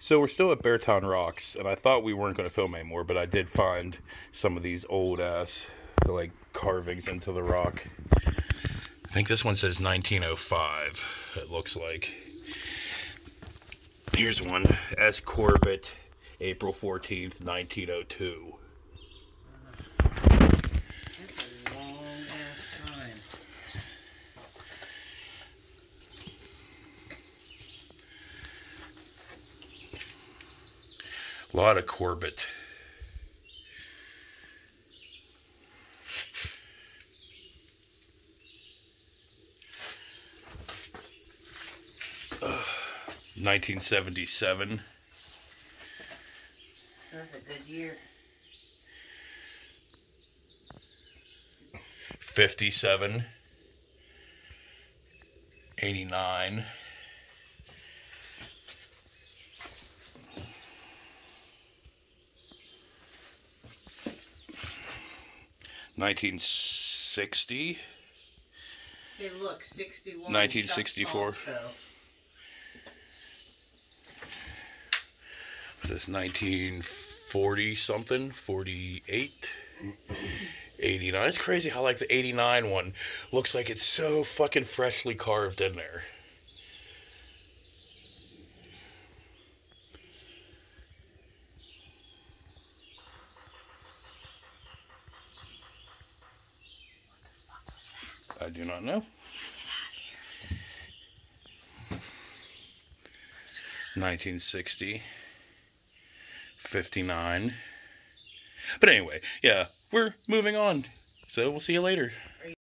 So we're still at Beartown Rocks, and I thought we weren't going to film anymore, but I did find some of these old ass like carvings into the rock. I think this one says 1905. It looks like. Here's one. S. Corbett, April 14th, 1902. That's a long ass time. A lot of Corbett. Ugh, 1977. That's a good year. 57 89 1960 Hey, look, 61. 1964. Chuck Palco. was this 1940 something 48 89 it's crazy how like the 89 one looks like it's so fucking freshly carved in there I do not know. 1960, 59. But anyway, yeah, we're moving on. So we'll see you later.